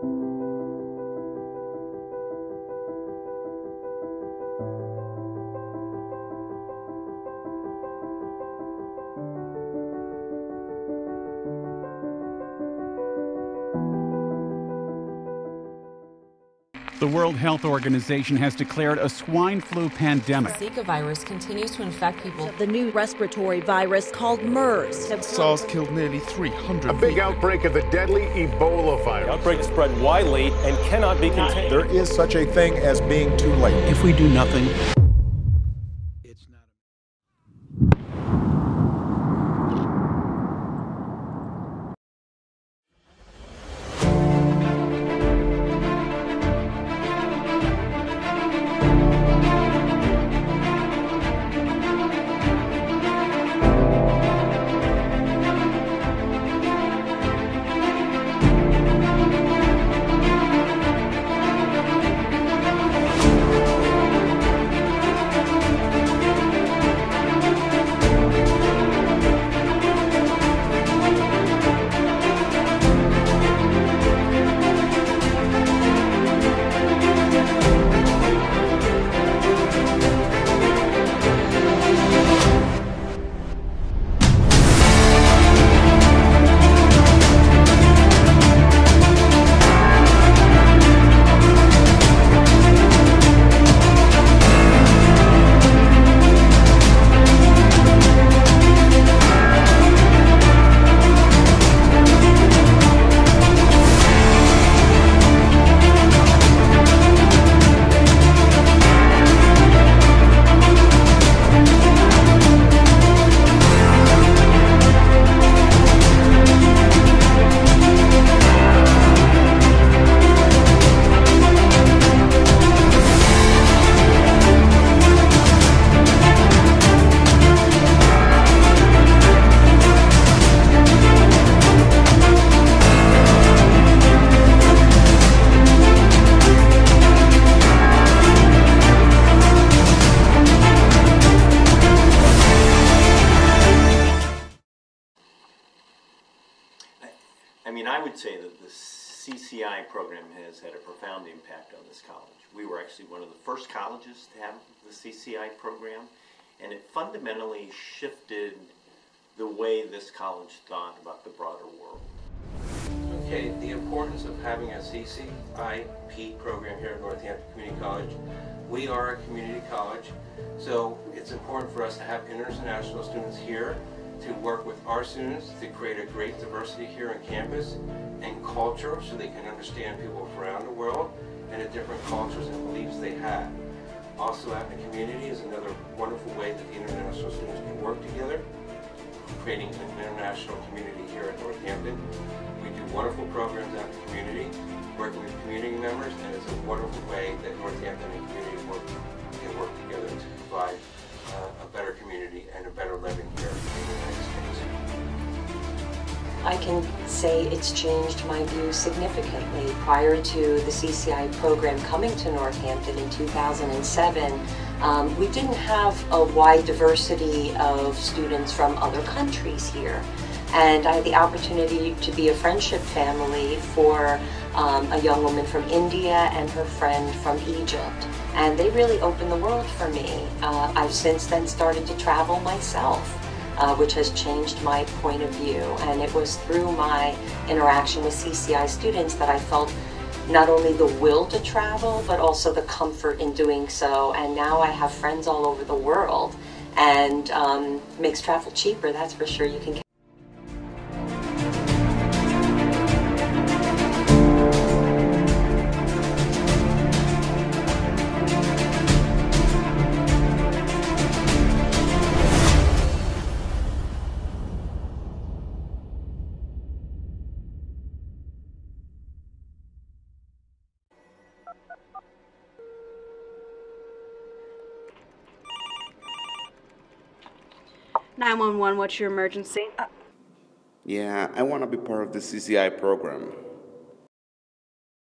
thank you The World Health Organization has declared a swine flu pandemic. Zika virus continues to infect people. The new respiratory virus called MERS. SARS killed nearly 300 A big people. outbreak of the deadly Ebola virus. The outbreak spread widely and cannot be contained. There is such a thing as being too late. If we do nothing, I would say that the CCI program has had a profound impact on this college. We were actually one of the first colleges to have the CCI program, and it fundamentally shifted the way this college thought about the broader world. Okay, the importance of having a CCIP program here at Northampton Community College. We are a community college, so it's important for us to have international students here to work with our students to create a great diversity here on campus and culture so they can understand people from around the world and the different cultures and beliefs they have. Also out in the community is another wonderful way that the international students can work together, creating an international community here at Northampton. We do wonderful programs out in the community, working with community members, and it's a wonderful way that Northampton and community work, can work together to provide uh, a better community and a better living here I can say it's changed my view significantly. Prior to the CCI program coming to Northampton in 2007, um, we didn't have a wide diversity of students from other countries here. And I had the opportunity to be a friendship family for um, a young woman from India and her friend from Egypt. And they really opened the world for me. Uh, I've since then started to travel myself uh, which has changed my point of view. And it was through my interaction with CCI students that I felt not only the will to travel, but also the comfort in doing so. And now I have friends all over the world and um, makes travel cheaper, that's for sure. You can Nine one one. What's your emergency? Yeah, I want to be part of the CCI program.